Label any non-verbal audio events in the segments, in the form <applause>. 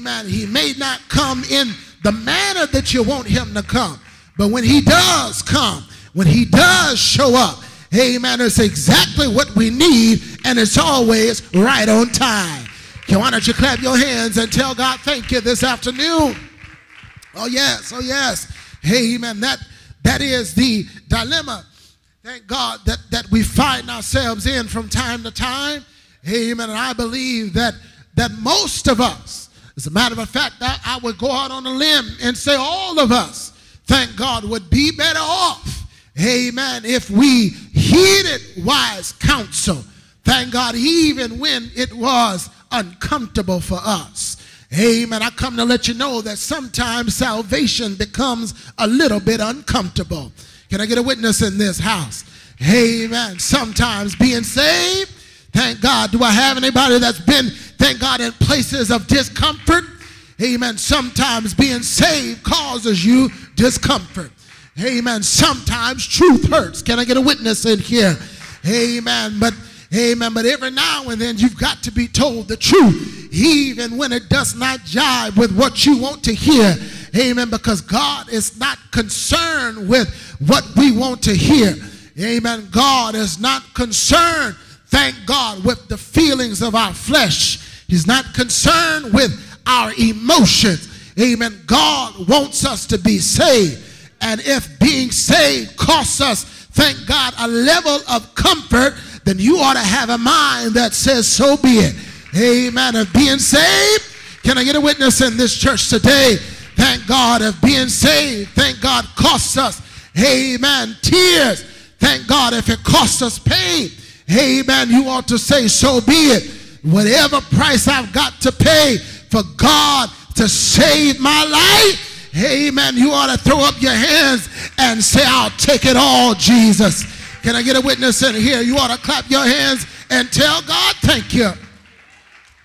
Amen. He may not come in the manner that you want him to come. But when he does come, when he does show up, amen, it's exactly what we need and it's always right on time. Okay, why don't you clap your hands and tell God thank you this afternoon? Oh yes, oh yes. Amen. That that is the dilemma. Thank God that, that we find ourselves in from time to time. Amen. And I believe that that most of us, as a matter of fact, I, I would go out on a limb and say all of us, thank God, would be better off. Amen. If we heeded wise counsel. Thank God, even when it was uncomfortable for us. Amen. I come to let you know that sometimes salvation becomes a little bit uncomfortable. Can I get a witness in this house? Amen. Sometimes being saved, thank God. Do I have anybody that's been, thank God, in places of discomfort? Amen. Sometimes being saved causes you discomfort. Amen. Sometimes truth hurts. Can I get a witness in here? Amen. But Amen. But every now and then you've got to be told the truth, even when it does not jive with what you want to hear. Amen. Because God is not concerned with what we want to hear. Amen. God is not concerned, thank God, with the feelings of our flesh. He's not concerned with our emotions. Amen. God wants us to be saved. And if being saved costs us, thank God, a level of comfort, then you ought to have a mind that says, so be it. Amen. Of being saved, can I get a witness in this church today? Thank God of being saved. Thank God costs us, amen, tears. Thank God if it costs us pain, amen, you ought to say, so be it. Whatever price I've got to pay for God to save my life, amen, you ought to throw up your hands and say, I'll take it all, Jesus. Can I get a witness in here? You ought to clap your hands and tell God, thank you.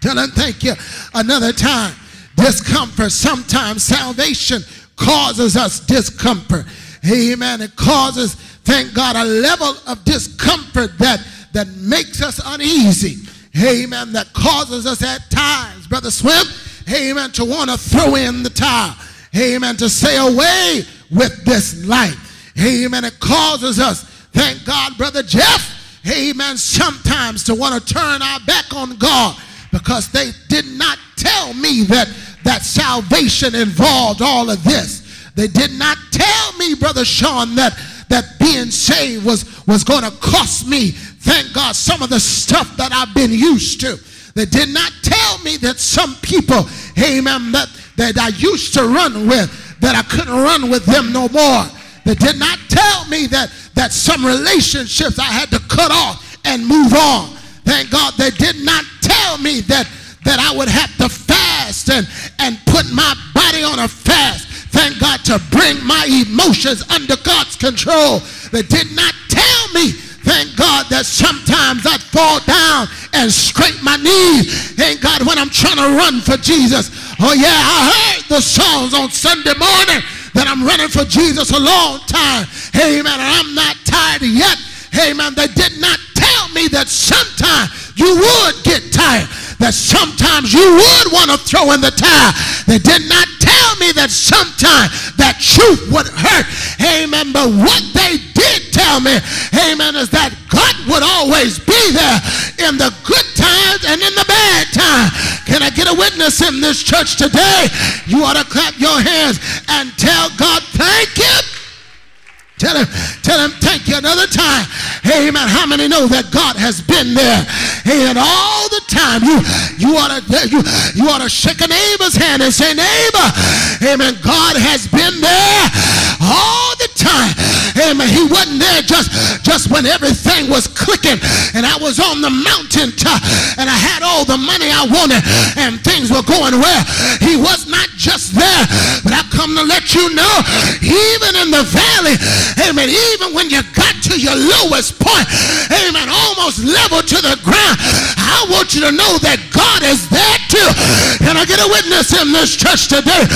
Tell him thank you another time. Discomfort. Sometimes salvation causes us discomfort. Amen. It causes, thank God, a level of discomfort that, that makes us uneasy. Amen. That causes us at times, Brother Swim, amen, to want to throw in the towel. Amen. To say away with this life. Amen. It causes us, thank God, Brother Jeff, amen, sometimes to want to turn our back on God because they did not tell me that, that salvation involved all of this. They did not tell me, Brother Sean, that, that being saved was, was going to cost me, thank God, some of the stuff that I've been used to. They did not tell me that some people, amen, that, that I used to run with, that I couldn't run with them no more. They did not tell me that, that some relationships I had to cut off and move on. Thank God they did not tell me that, that I would have to fast and, and put my body on a fast. Thank God to bring my emotions under God's control. They did not tell me, thank God, that sometimes I'd fall down and scrape my knees. Thank God when I'm trying to run for Jesus. Oh yeah, I heard the songs on Sunday morning that I'm running for Jesus a long time. Amen. I'm not tired yet. Amen. They did not tell me that sometimes you would get tired, that sometimes you would want to throw in the towel. They did not me that sometimes that truth would hurt. Amen. But what they did tell me, amen, is that God would always be there in the good times and in the bad times. Can I get a witness in this church today? You ought to clap your hands and tell God, thank you. Tell him, tell him, thank you another time. Amen. How many know that God has been there? And all the time. You you ought to you, you ought to shake a neighbor's hand and say, neighbor, amen. God has been there all the time. Amen. He wasn't there just, just when everything was clicking and I was on the mountaintop and I had all the money I wanted and things were going well. He was not just there, but I come to let you know, even in the valley, amen, even when you got to your lowest point, amen, almost level to the ground, I want you to know that God is there too. Can I get a witness in this church today?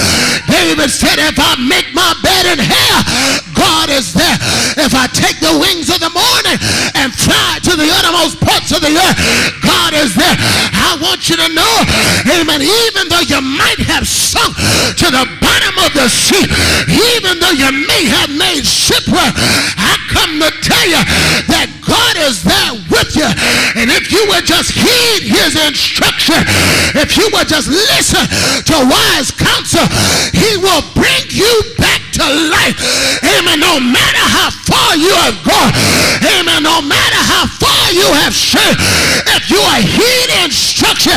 David said, if I make my bed in hell, God is there. if I take the wings of the morning and fly to the uttermost parts of the earth, God is there. I want you to know, amen, even though you might have sunk to the bottom of the sea, even though you may have made shipwreck, I come to tell you that God is there with you. And if you would just heed his instruction, if you would just listen to wise counsel, he will bring you back to life. No matter how far you have gone, amen. No matter how far you have strayed, if you are heed instruction,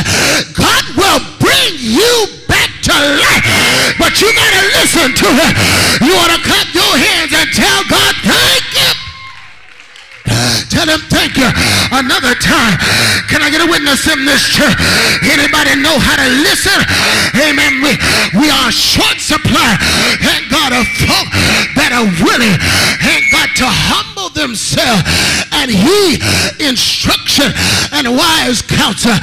God will bring you back to life. But you got to listen to it. You want to clap your Tell him thank you another time. Can I get a witness in this church? Anybody know how to listen? Amen. We, we are short supply. Thank God of folk that are willing. Thank God to humble themselves and he instruction and wise counsel.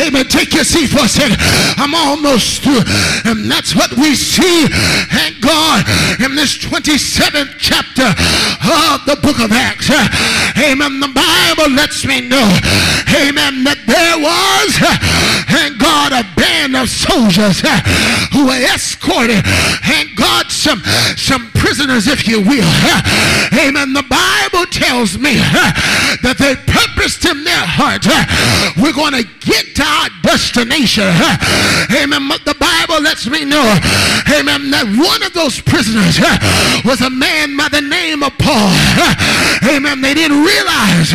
Amen. Take your seat for a second. I'm almost through. And that's what we see. Thank God in this 27th chapter of the book of Acts. Amen. The Bible lets me know, amen, that there was, and God, a band of soldiers who were escorted, thank God, some, some prisoners, if you will. Amen. The Bible tells me that they purposed in their heart, we're going to get to our destination. Amen. The Bible lets me know, amen, that one of those prisoners was a man by the name of Paul. Amen. They didn't realize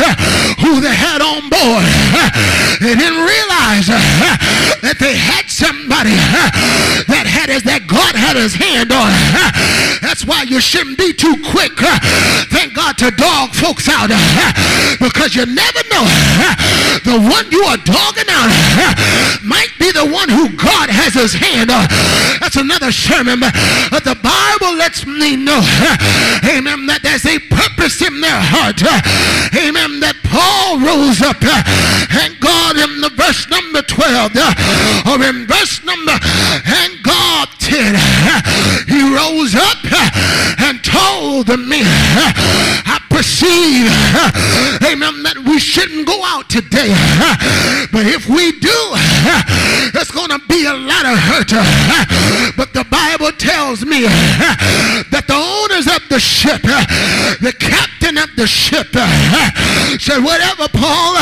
who they had on board. They didn't realize that they had somebody that had that God had his hand on. <laughs> That's why you shouldn't be too quick. Thank God to dog folks out because you never know the one you are dogging out might be the one who God has his hand on. That's another sermon, but the Bible lets me know, amen, that there's a purpose in their heart. Amen, that Paul rose up and God in the verse number 12 or in verse number and God did. He rose up and the men, I perceive, amen, that we shouldn't go out today. But if we do, it's going to be a lot of hurt. But the Bible tells me that the owners of the ship, the captain of the ship, said, whatever, Paul,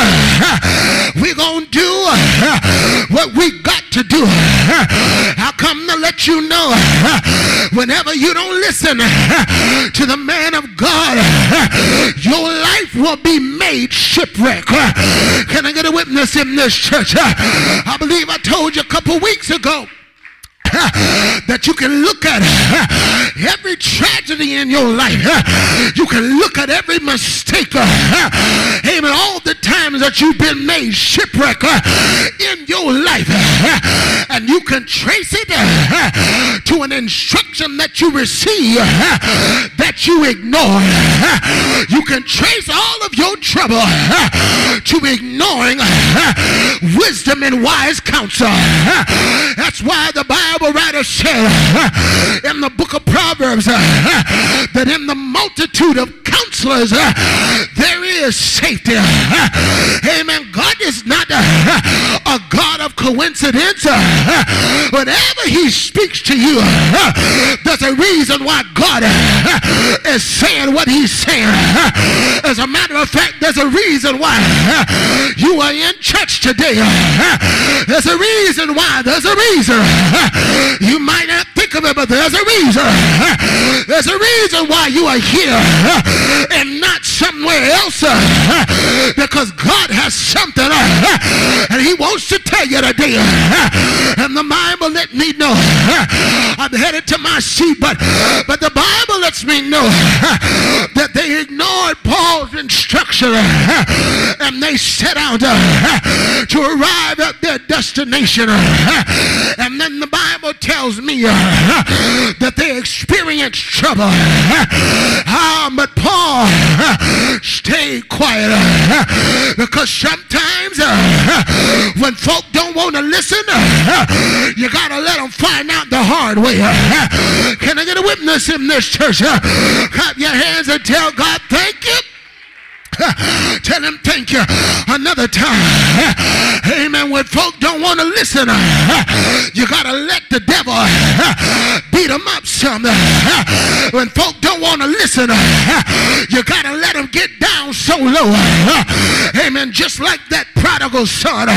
we're going to do what we got to do. I come to let you know whenever you don't listen to the man of God, your life will be made shipwreck. Can I get a witness in this church? I believe I told you a couple weeks ago that you can look at uh, every tragedy in your life. Uh, you can look at every mistake. Uh, amen. All the times that you've been made shipwreck in your life. And you can trace it to an instruction that you receive that you ignore. You can trace all of your trouble to ignoring wisdom and wise counsel. That's why the Bible Bible writer said in the book of Proverbs that in the multitude of counselors there is safety. Amen. God is not a God of coincidence. Whenever he speaks to you, there's a reason why God is saying what he's saying. Matter of fact, there's a reason why <laughs> you are in church today. <laughs> There's a reason why. There's a reason. <laughs> You might but there's a reason. There's a reason why you are here and not somewhere else. Because God has something and he wants to tell you today. And the Bible let me know. I'm headed to my seat, but but the Bible lets me know that they ignored Paul's instruction and they set out to arrive at their destination. And then the Bible tells me uh, that they experienced trouble. Ah, but Paul stayed quiet because sometimes when folk don't want to listen, you got to let them find out the hard way. Can I get a witness in this church? Clap your hands and tell God, thank you. Tell him thank you another time. Amen. When folk don't want to listen, you got to let the devil beat them up some. When folk don't want to listen, you got to let them get down so low. Amen. Just like that prodigal son.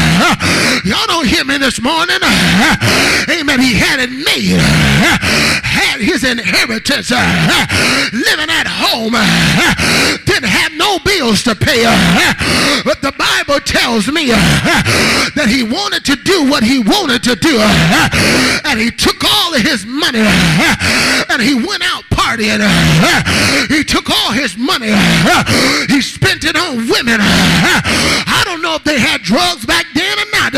Y'all don't hear me this morning. Amen. He had it made. Had his inheritance. Living at home. Didn't have no bills to pay. But the Bible tells me that he wanted to do what he wanted to do. And he took all of his money and he went out partying. He took all his money. He spent it on women. I don't know if they had drugs back then or not.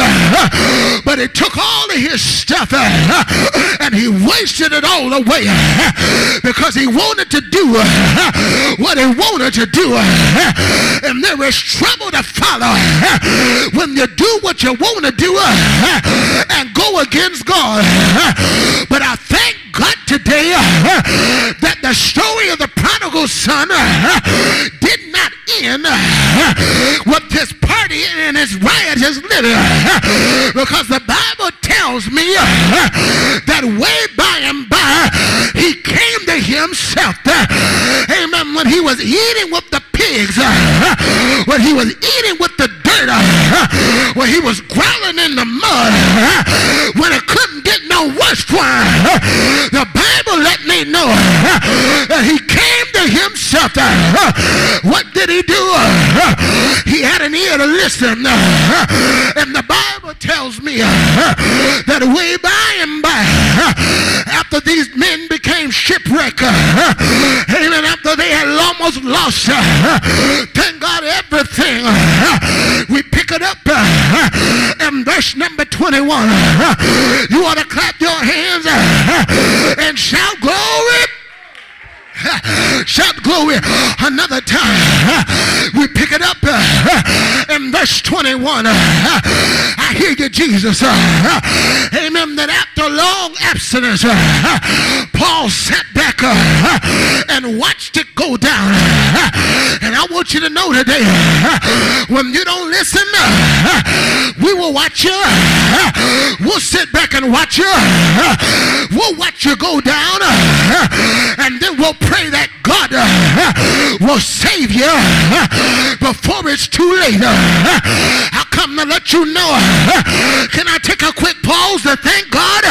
But he took all of his stuff and he wasted it all away because he wanted to do what he wanted to do. And there is trouble to follow when you do what you want to do and go against God. But I that the story of the prodigal son uh, did not end uh, with this party and his riotous living uh, because the Bible tells me that way by and by he came to himself amen when he was eating with the pigs when he was eating with the dirt when he was growling in the mud when it couldn't get no worse for him the Bible know that he came to himself uh, what did he do? Uh, he had an ear to listen and the Bible tells me that way by and by after these men became shipwrecked amen after they had almost lost thank God everything we pick it up in verse number 21 you ought to clap your hands and shout glory Shout glory another time. We pick it up uh, in verse 21. I hear you, Jesus. Amen. That after long abstinence, Paul sat back uh, and watched it go down. And I want you to know today, when you don't listen, we will watch you. We'll sit back and watch you. We'll watch you go down. And then we'll pray that God uh, will save you uh, before it's too late. Uh, I come to let you know. Can I take a quick pause to thank God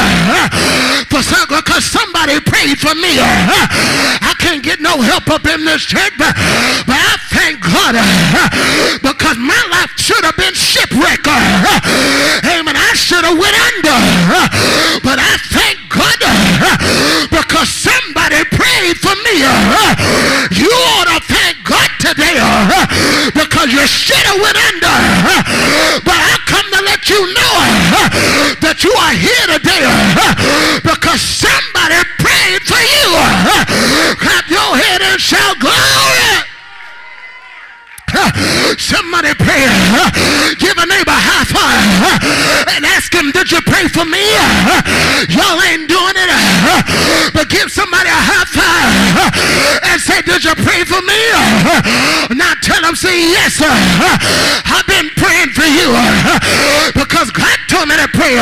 for some, because somebody prayed for me. I can't get no help up in this church, but, but I thank God because my life should have been shipwrecked. Amen. I should have went under, but I thank God because somebody prayed for me. You ought to thank God today because you should have went under. But I come to let you know that you are here today because somebody prayed for you. Clap your head and shout glory. Somebody pray. Give a neighbor a high five and ask him, did you pray for me? Y'all ain't doing it. But give somebody a high five and say, did you pray for me? Now tell them, say, yes, sir. I've been praying for you because God told me to pray.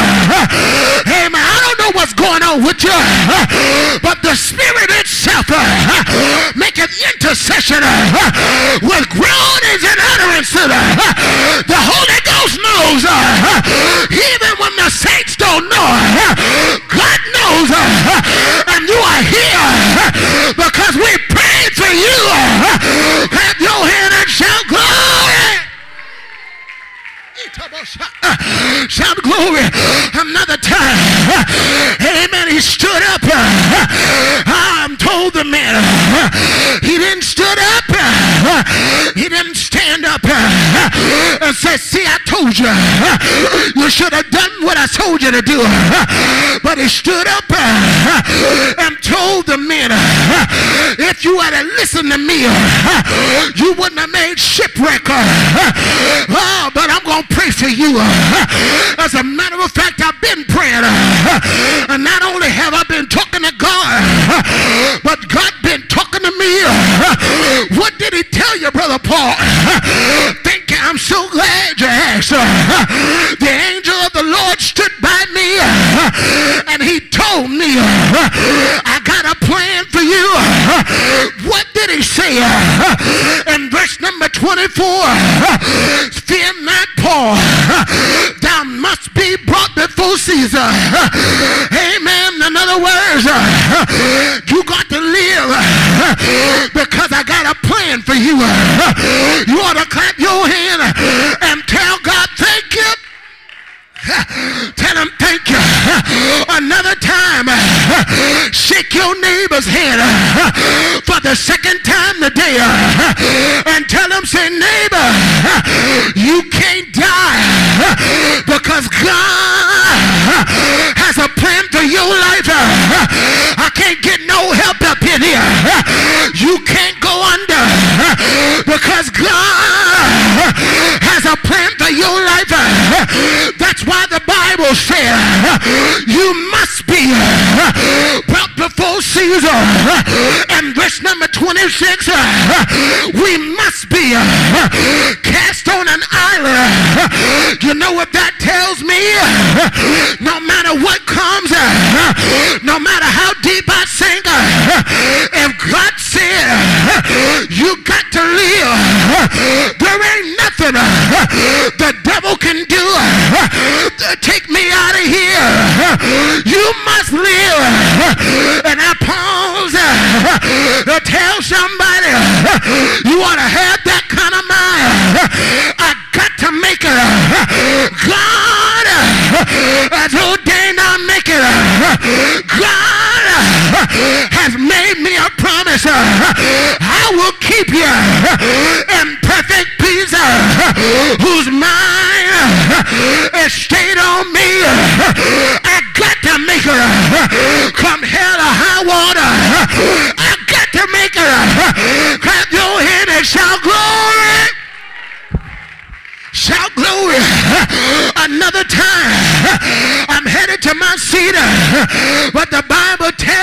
Hey, man, I don't know what's going on with you, but the Spirit itself maketh intercession with groanings and utterances. The Holy Ghost knows, even when the saints don't know, God knows, and you are here because we prayed for you. Clap your hand and shout glory. Shout glory another time. Amen. He stood up. I'm told the man he didn't stood up. He didn't stand up. up and say, see, I told you. You should have done what I told you to do. But he stood up uh, and told the men, uh, if you had listened to me, you wouldn't have made shipwreck. Oh, but I'm going to pray for you. As a matter of fact, I've been praying. And not only have I been talking to God, but God me. What did he tell you, Brother Paul? Thank you. I'm so glad you asked. The angel of the Lord stood by me and he told me, I got a plan for you. What did he say? In verse number 24, fear not, Paul. Thou must be brought before Caesar. Amen. In other words, you got because I got a plan for you. You ought to clap your hand and tell God, thank you. Tell him thank you. Another time, shake your neighbor's hand for the second time today and tell him, say, neighbor, you can't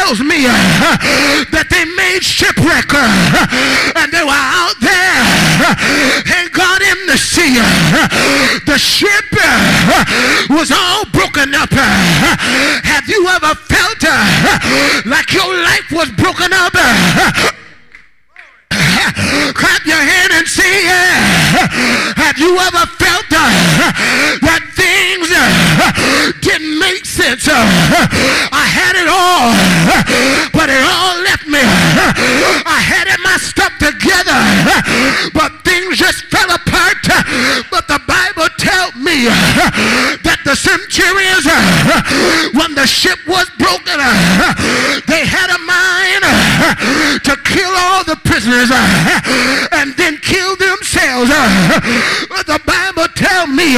tells me uh, that they made shipwreck. Uh, and they were out there. Uh, and got in the sea. The ship was all broken up. Have you ever felt like your life was broken up? Clap your hand and say, yeah. Have you ever felt uh, that things uh, didn't make sense? Uh, I had it all, but it all left me. I had it my stuff together, but things just fell apart. But the Bible tells me that the centurions, when the ship was broken, they had a mind to kill all the prisoners and then kill themselves. But the Bible tells me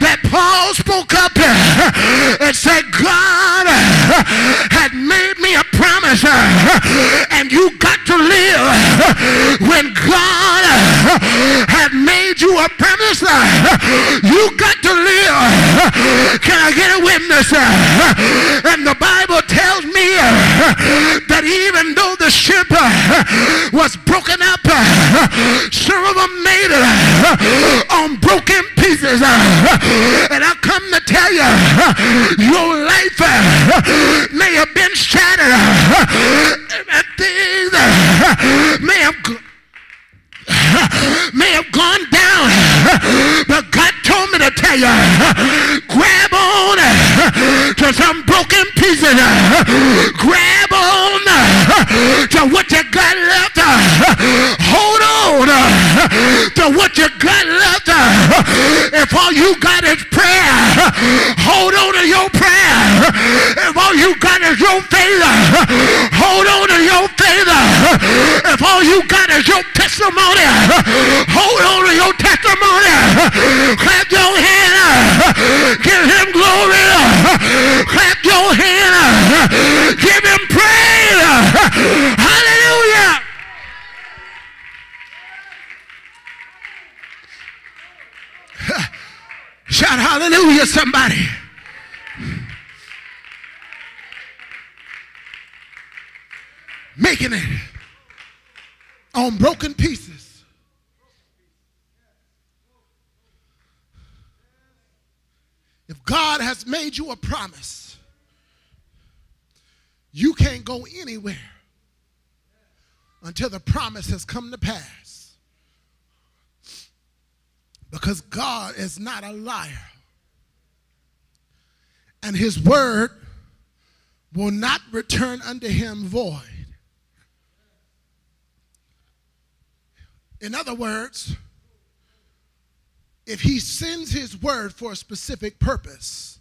that Paul spoke up and said, God had made me a promise uh, and you got to live uh, when God uh, had made you a promise. You got to live. Can I get a witness? And the Bible that even though the ship uh, was broken up, uh, some of them made it uh, on broken pieces. And I come to tell you, your life may have been shattered. And things may have may have gone down. But tell you, grab on to some broken pieces. Grab on to what you got left. Hold on to what you got left. If all you got is prayer, hold on to your prayer. If all you got is your faith, hold on to your faith. If all you got is your testimony, hold on to your testimony. Clap your hand. Give him glory. Clap your hand. Give him praise. Hallelujah. Shout hallelujah, somebody. Making it on broken pieces. If God has made you a promise, you can't go anywhere until the promise has come to pass. Because God is not a liar. And his word will not return unto him void. In other words, if he sends his word for a specific purpose,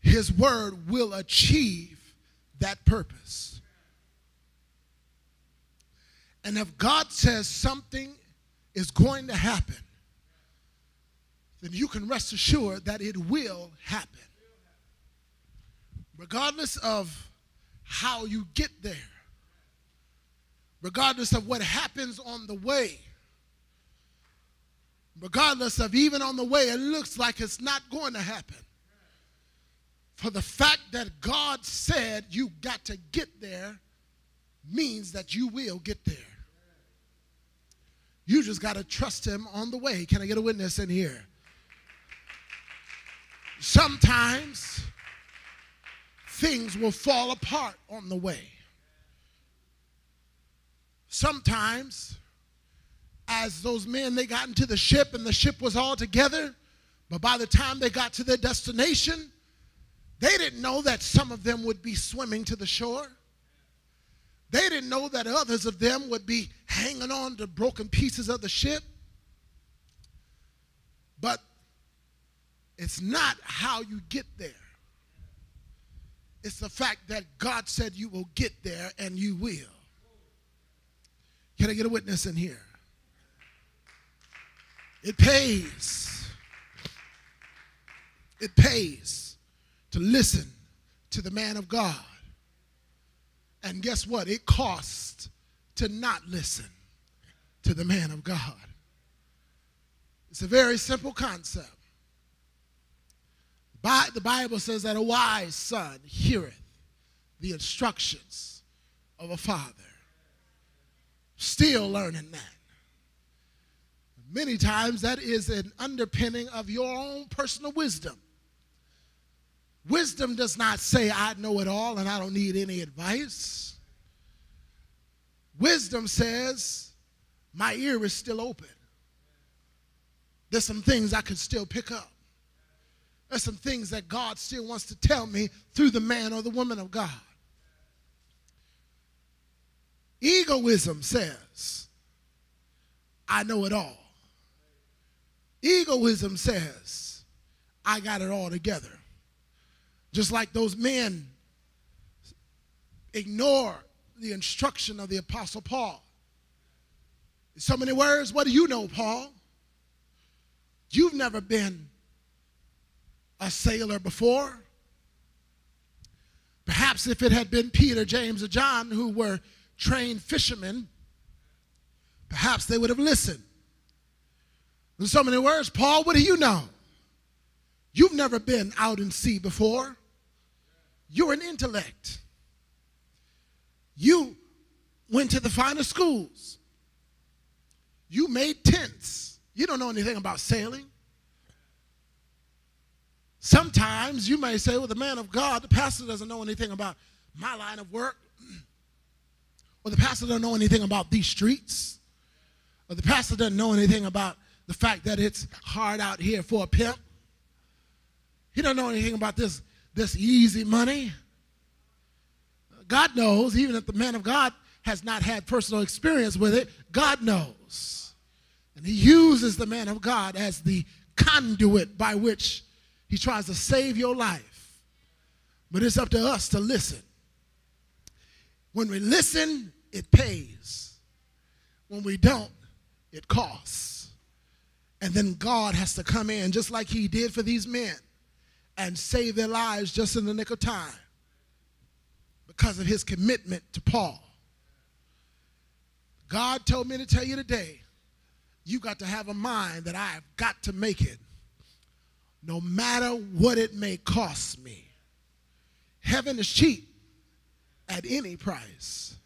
his word will achieve that purpose. And if God says something is going to happen, then you can rest assured that it will happen. Regardless of how you get there, regardless of what happens on the way, regardless of even on the way, it looks like it's not going to happen. For the fact that God said you got to get there means that you will get there. You just got to trust Him on the way. Can I get a witness in here? Sometimes things will fall apart on the way. Sometimes, as those men, they got into the ship and the ship was all together, but by the time they got to their destination, they didn't know that some of them would be swimming to the shore. They didn't know that others of them would be hanging on to broken pieces of the ship. But it's not how you get there. It's the fact that God said you will get there and you will. Can I get a witness in here? It pays. It pays to listen to the man of God. And guess what? It costs to not listen to the man of God. It's a very simple concept. The Bible says that a wise son heareth the instructions of a father. Still learning that. Many times that is an underpinning of your own personal wisdom. Wisdom does not say, I know it all and I don't need any advice. Wisdom says, my ear is still open. There's some things I can still pick up. There's some things that God still wants to tell me through the man or the woman of God. Egoism says, I know it all. Egoism says, I got it all together. Just like those men ignore the instruction of the Apostle Paul. So many words, what do you know, Paul? You've never been a sailor before. Perhaps if it had been Peter, James, or John who were trained fishermen, perhaps they would have listened. In so many words, Paul, what do you know? You've never been out in sea before. You're an intellect. You went to the finest schools. You made tents. You don't know anything about sailing. Sometimes you may say, well, the man of God, the pastor doesn't know anything about my line of work. Or the pastor doesn't know anything about these streets. Or the pastor doesn't know anything about the fact that it's hard out here for a pimp. He don't know anything about this, this easy money. God knows, even if the man of God has not had personal experience with it, God knows. And he uses the man of God as the conduit by which he tries to save your life. But it's up to us to listen. When we listen, it pays. When we don't, it costs. And then God has to come in, just like He did for these men, and save their lives just in the nick of time because of His commitment to Paul. God told me to tell you today you got to have a mind that I've got to make it no matter what it may cost me. Heaven is cheap at any price.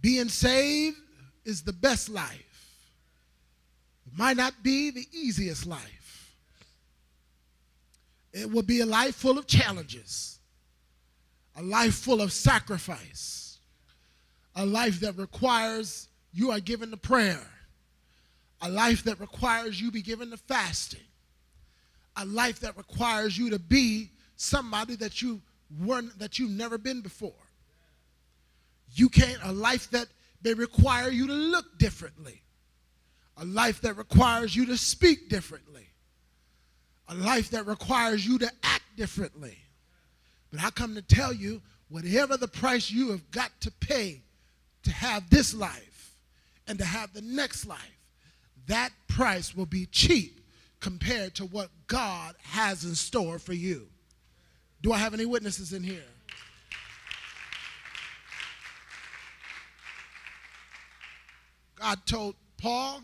Being saved is the best life. It might not be the easiest life. It will be a life full of challenges, a life full of sacrifice, a life that requires you are given the prayer, a life that requires you be given the fasting, a life that requires you to be somebody that you weren't that you've never been before. You can't a life that they require you to look differently. A life that requires you to speak differently. A life that requires you to act differently. But I come to tell you whatever the price you have got to pay to have this life and to have the next life, that price will be cheap compared to what God has in store for you. Do I have any witnesses in here? God told Paul,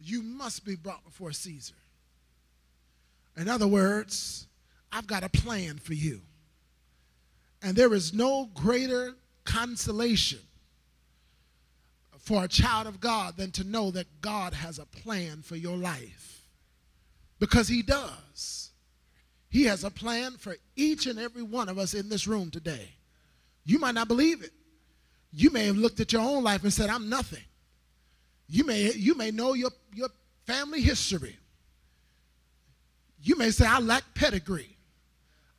You must be brought before Caesar. In other words, I've got a plan for you. And there is no greater consolation for a child of God than to know that God has a plan for your life. Because He does. He has a plan for each and every one of us in this room today. You might not believe it. You may have looked at your own life and said, I'm nothing. You may, you may know your, your family history. You may say, I lack pedigree.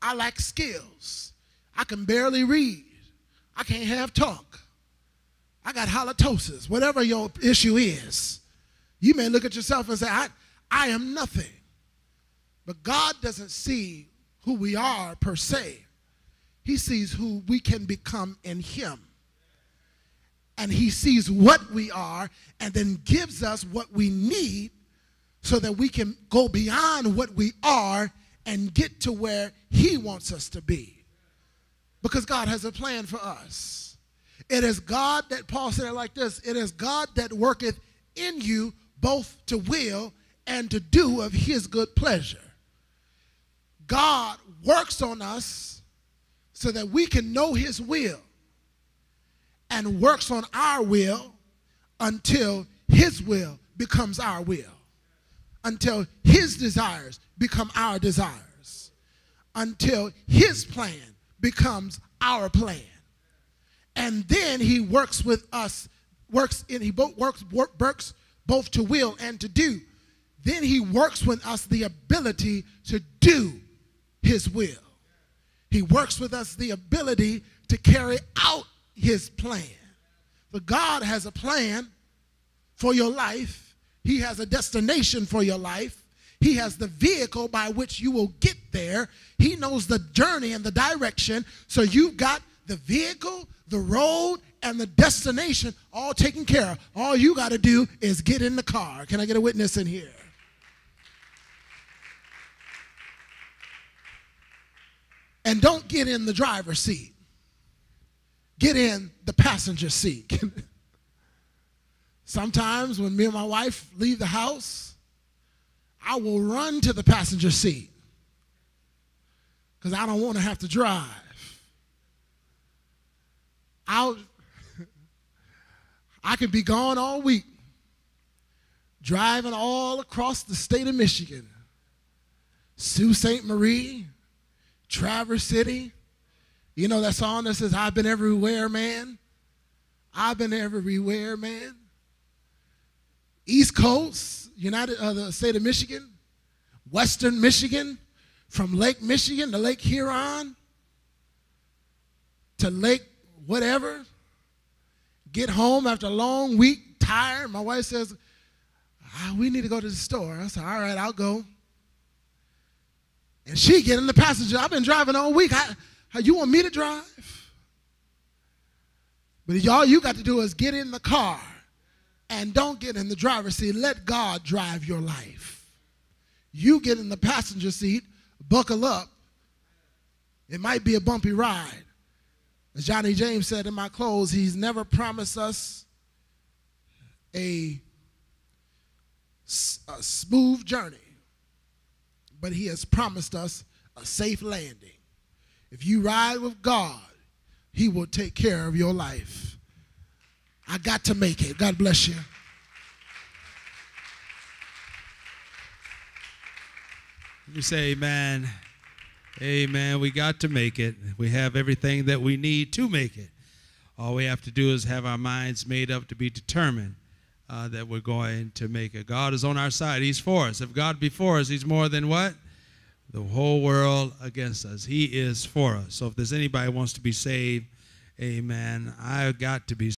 I lack skills. I can barely read. I can't have talk. I got halitosis, whatever your issue is. You may look at yourself and say, I, I am nothing. But God doesn't see who we are per se. He sees who we can become in Him. And He sees what we are and then gives us what we need so that we can go beyond what we are and get to where He wants us to be. Because God has a plan for us. It is God that, Paul said it like this it is God that worketh in you both to will and to do of His good pleasure. God works on us so that we can know His will and works on our will until His will becomes our will, until His desires become our desires, until His plan becomes our plan. And then He works with us, works in, He both works, works both to will and to do. Then He works with us the ability to do his will. He works with us the ability to carry out his plan. But God has a plan for your life. He has a destination for your life. He has the vehicle by which you will get there. He knows the journey and the direction. So you've got the vehicle, the road, and the destination all taken care of. All you got to do is get in the car. Can I get a witness in here? And don't get in the driver's seat. Get in the passenger seat. <laughs> Sometimes when me and my wife leave the house, I will run to the passenger seat because I don't want to have to drive. I'll, I could be gone all week, driving all across the state of Michigan, Sault Ste. Marie, Traverse City. You know that song that says, I've been everywhere, man? I've been everywhere, man. East Coast, United, uh, the state of Michigan, Western Michigan, from Lake Michigan to Lake Huron to Lake whatever. Get home after a long week, tired. My wife says, ah, we need to go to the store. I said, all right, I'll go. And she get in the passenger. I've been driving all week. I, you want me to drive? But all you got to do is get in the car and don't get in the driver's seat. Let God drive your life. You get in the passenger seat, buckle up. It might be a bumpy ride. As Johnny James said in my clothes, he's never promised us a, a smooth journey, but he has promised us a safe landing. If you ride with God, he will take care of your life. I got to make it. God bless you. You say amen. Amen. We got to make it. We have everything that we need to make it. All we have to do is have our minds made up to be determined uh, that we're going to make it. God is on our side. He's for us. If God be for us, He's more than what? The whole world against us. He is for us. So if there's anybody wants to be saved, amen, I've got to be